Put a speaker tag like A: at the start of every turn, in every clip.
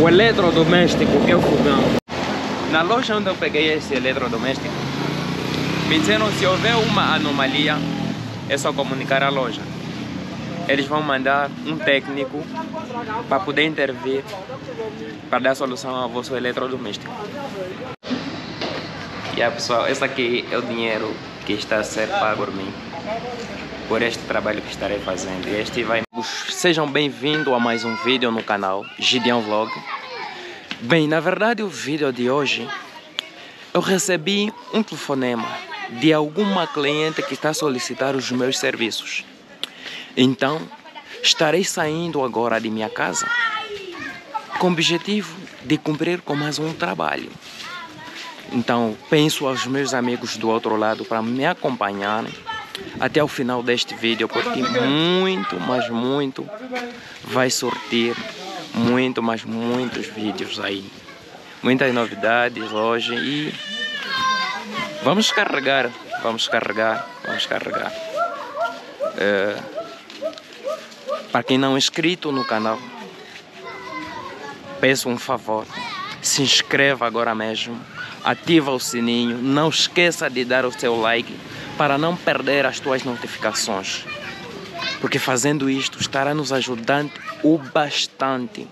A: O eletrodoméstico é o fogão. Na loja onde eu peguei esse eletrodoméstico, me disseram se houver uma anomalia, é só comunicar à loja. Eles vão mandar um técnico para poder intervir para dar solução ao vosso eletrodoméstico. E yeah, pessoal, esse aqui é o dinheiro que está a ser pago por mim por este trabalho que estarei fazendo. Este vai... Sejam bem-vindos a mais um vídeo no canal Gideon Vlog. Bem, na verdade o vídeo de hoje eu recebi um telefonema de alguma cliente que está a solicitar os meus serviços. Então, estarei saindo agora de minha casa com o objetivo de cumprir com mais um trabalho. Então, penso aos meus amigos do outro lado para me acompanharem até o final deste vídeo, porque muito, mas muito vai sortir muito, mas muitos vídeos aí. Muitas novidades hoje e vamos carregar, vamos carregar, vamos carregar. É, para quem não é inscrito no canal, peço um favor, se inscreva agora mesmo ativa o sininho, não esqueça de dar o seu like para não perder as tuas notificações. Porque fazendo isto estará nos ajudando o bastante.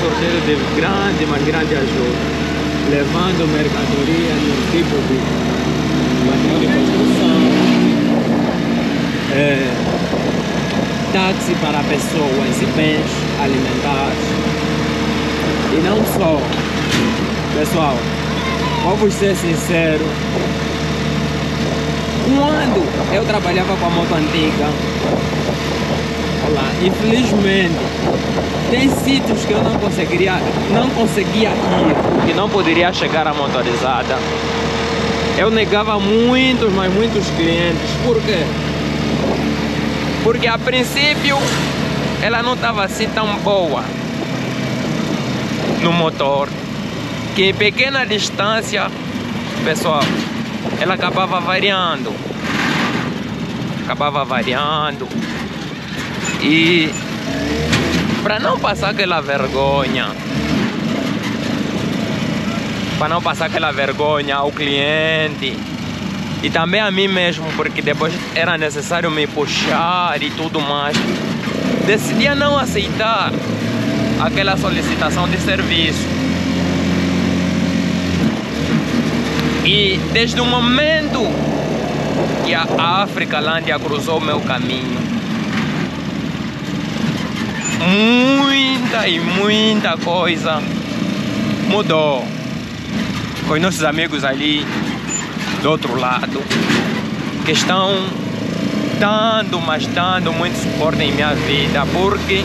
A: Sorteio de grande, mas grande ajuda, levando mercadoria no tipo de material de construção, é, táxi para pessoas e bens alimentares. E não só, pessoal, vou ser sincero, quando eu trabalhava com a moto antiga, lá. Infelizmente, tem sítios que eu não conseguiria, não conseguia ir, porque não poderia chegar a motorizada. Eu negava muitos, mas muitos clientes. Por quê? Porque a princípio ela não estava assim tão boa no motor. Que em pequena distância, pessoal, ela acabava variando. Acabava variando e para não passar aquela vergonha, para não passar aquela vergonha ao cliente e também a mim mesmo, porque depois era necessário me puxar e tudo mais, decidi não aceitar aquela solicitação de serviço. E desde o momento que a África Lândia cruzou meu caminho, muita e muita coisa mudou. Com os nossos amigos ali do outro lado, que estão dando, mas dando muito suporte em minha vida, porque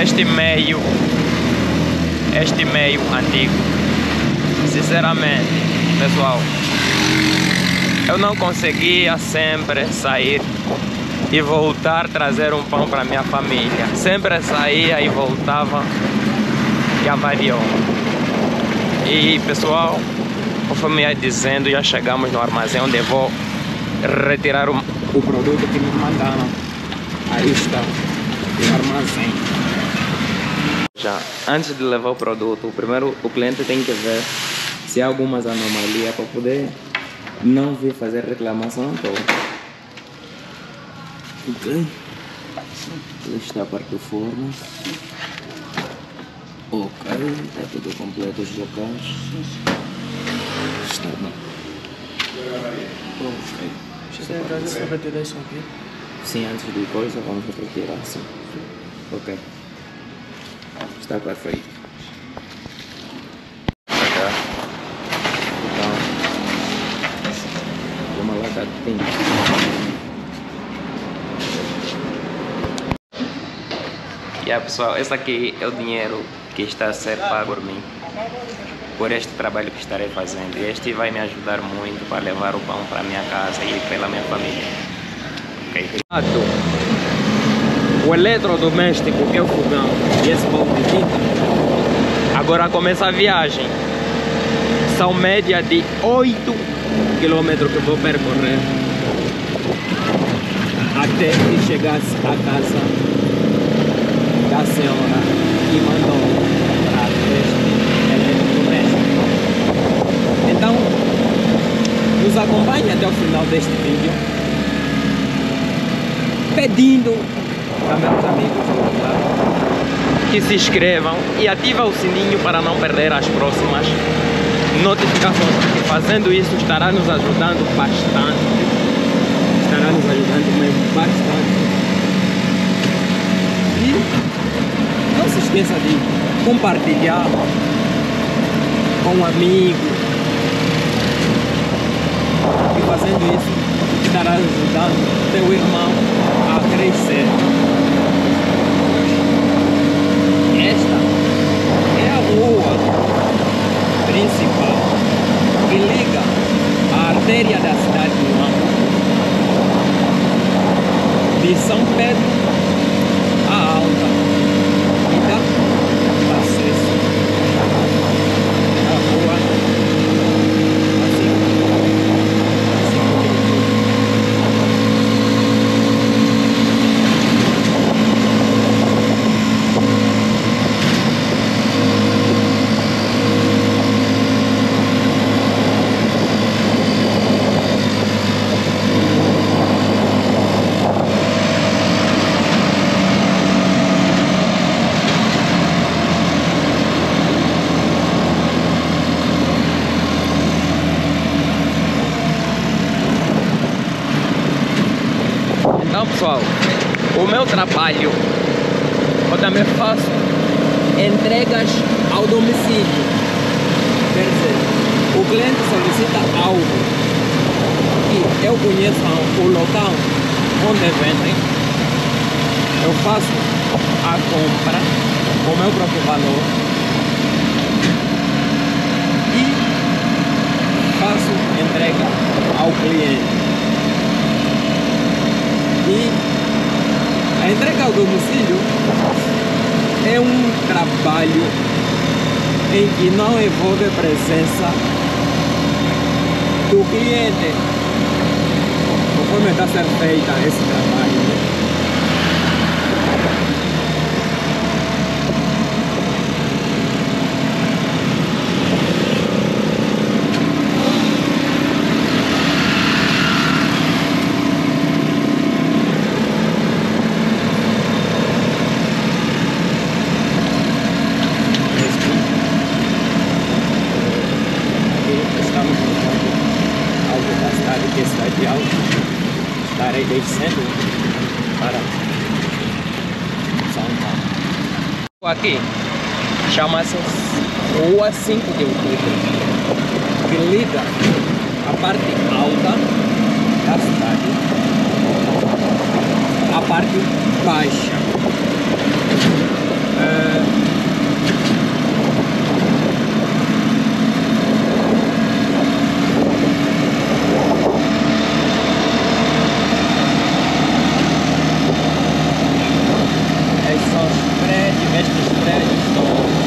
A: este meio, este meio antigo, sinceramente, pessoal, eu não conseguia sempre sair e voltar trazer um pão para minha família. Sempre saía e voltava e avariou. E pessoal, conforme ia dizendo, já chegamos no armazém onde eu vou retirar o, o produto que me mandaram. Aí está o armazém. Já, antes de levar o produto, o primeiro o cliente tem que ver se há algumas anomalias para poder não vir fazer reclamação então ok. Está a parte do forno. Ok está tudo completo os locais. Está bom ok.
B: Você é atrás dessa ventilação aqui?
A: sim antes de coisa vamos retirar sim. Ok. Está perfeito então uma lagartinha Pessoal, esse aqui é o dinheiro que está a ser pago por mim por este trabalho que estarei fazendo. Este vai me ajudar muito para levar o pão para minha casa e pela minha família. Ok? O eletrodoméstico que é o fogão e esse pão de tinta. Agora começa a viagem. São média de 8 km que vou percorrer até que chegasse à casa senhora que mandou para este eletrodoméstico. Então, nos acompanhe até o final deste vídeo, pedindo para meus amigos que se inscrevam e ativem o sininho para não perder as próximas notificações, porque fazendo isso estará nos ajudando bastante, estará nos ajudando mesmo bastante. E não se esqueça de compartilhar com um amigo. E fazendo isso, estará ajudando teu irmão a crescer. Esta é a rua principal que liga a artéria da cidade de Luanda de São Pedro a Alta e dá acesso à rua assim, assim como Então pessoal, o meu trabalho eu também faço entregas ao domicílio. Quer dizer, o cliente solicita algo e eu conheço o local onde vendem, eu faço a compra com o meu próprio valor e faço entrega ao cliente. E a entrega ao domicílio é um trabalho em que não envolve a presença do cliente. Conforme está sendo feita esse trabalho. Aqui estamos no ponto alto da cidade, que é a cidade de Alto. Estarei descendo para São Paulo. Aqui chama-se Rua 5 de Outubro, que liga a parte alta da cidade à parte baixa. É, Esses prédios, estes prédios são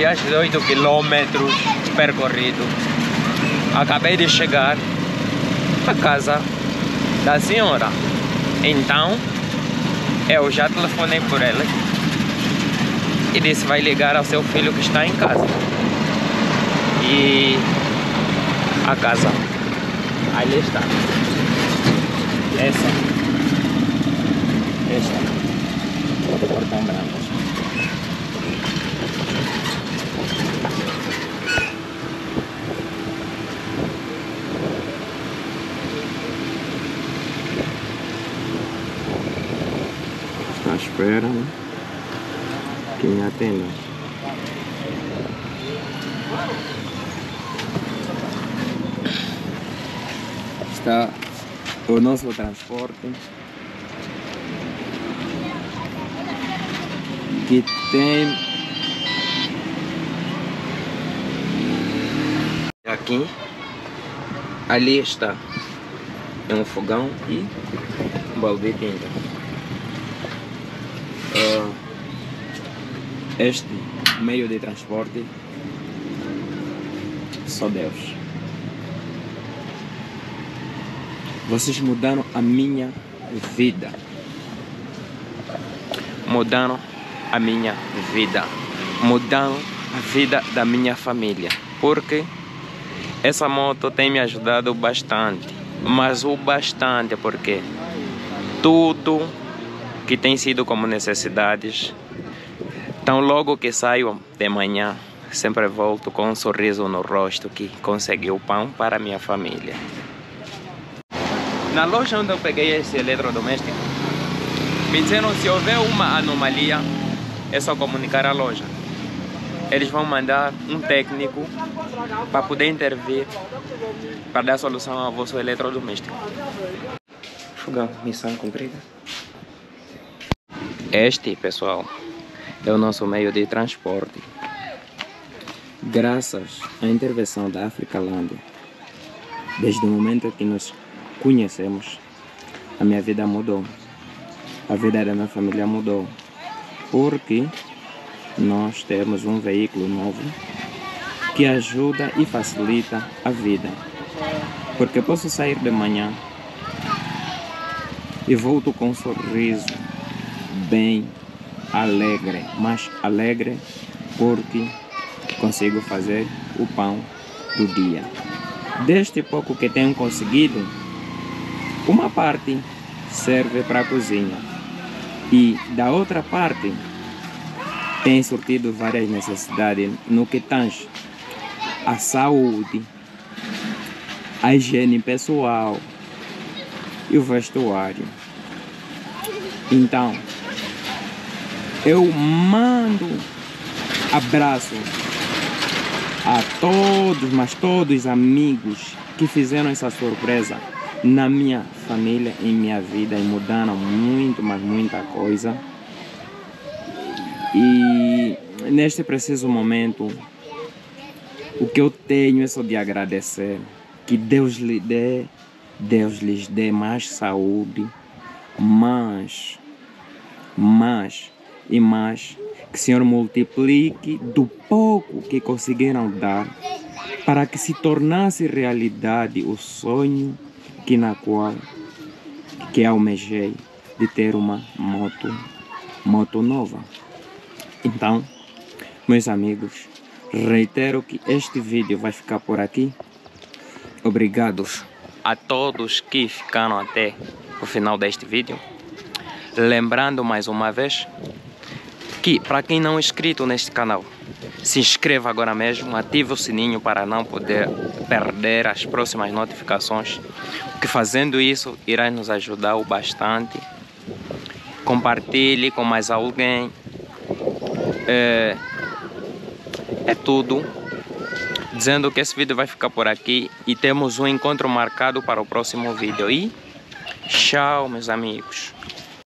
A: 18 quilômetros percorrido. Acabei de chegar à casa da senhora. Então, eu já telefonei por ela e disse vai ligar ao seu filho que está em casa. E a casa. Ali está. Essa. Esta. Portão branco. À espera, né? Que me atenda. Está o nosso transporte que tem aqui. Ali está. É um fogão e um balde de Ah, este meio de transporte só Deus. Vocês mudaram a minha vida. Mudaram a minha vida. Mudaram a vida da minha família. Porque essa moto tem me ajudado bastante mas o bastante porque tudo que tem sido como necessidades tão logo que saio de manhã sempre volto com um sorriso no rosto que consegui o pão para minha família na loja onde eu peguei esse eletrodoméstico, me disseram se houver uma anomalia, é só comunicar à loja. Eles vão mandar um técnico para poder intervir para dar solução ao vosso eletrodoméstico. Fogão, missão cumprida. Este, pessoal, é o nosso meio de transporte. Graças à intervenção da Africalândia, desde o momento que nos conhecemos, a minha vida mudou. A vida da minha família mudou. Porque nós temos um veículo novo que ajuda e facilita a vida. Porque posso sair de manhã e volto com um sorriso bem alegre, mais alegre porque consigo fazer o pão do dia. Deste pouco que tenho conseguido, uma parte serve para a cozinha e da outra parte tem surtido várias necessidades no que tange a saúde, a higiene pessoal e o vestuário. Então, eu mando abraço a todos, mas todos os amigos que fizeram essa surpresa na minha família, em minha vida e mudaram muito, mas muita coisa. E neste preciso momento, o que eu tenho é só de agradecer. Que Deus lhe dê, Deus lhes dê mais saúde, mais, mais e mais. Que o Senhor multiplique do pouco que conseguiram dar para que se tornasse realidade o sonho que na qual que almejei de ter uma moto, moto nova. Então, meus amigos, reitero que este vídeo vai ficar por aqui. Obrigados a todos que ficaram até o final deste vídeo. Lembrando mais uma vez que para quem não é inscrito neste canal, se inscreva agora mesmo, ative o sininho para não poder perder as próximas notificações. Que fazendo isso irá nos ajudar o bastante. Compartilhe com mais alguém. É, é tudo. Dizendo que esse vídeo vai ficar por aqui e temos um encontro marcado para o próximo vídeo. E tchau, meus amigos.